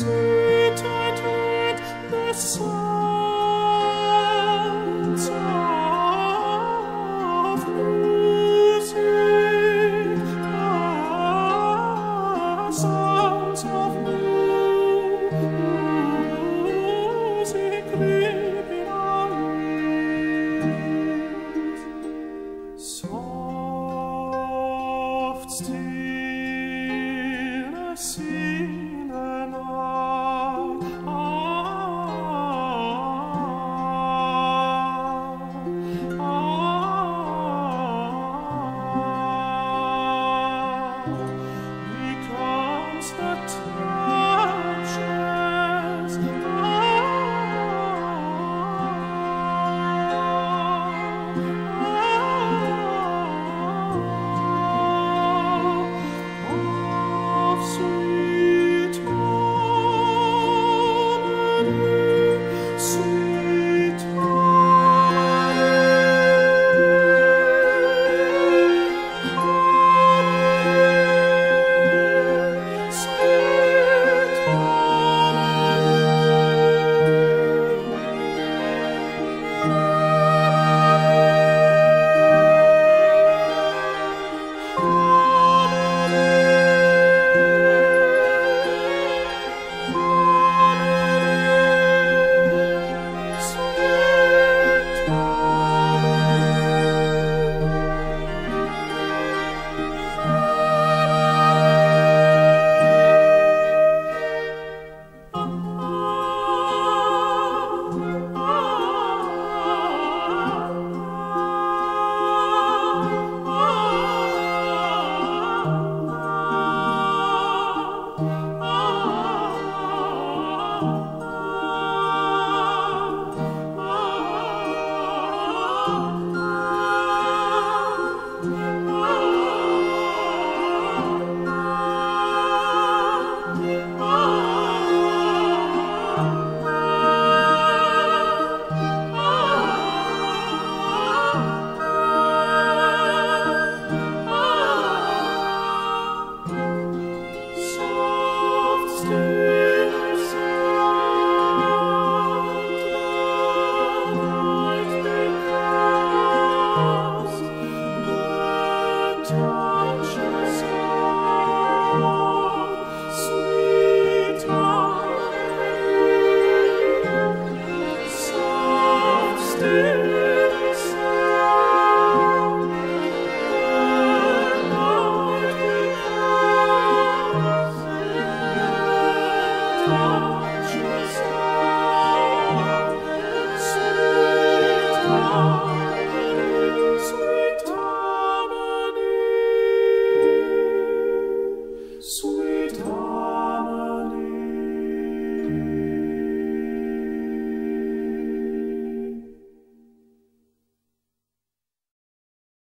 seated the sounds of the sounds of in. Soft, still, I see. still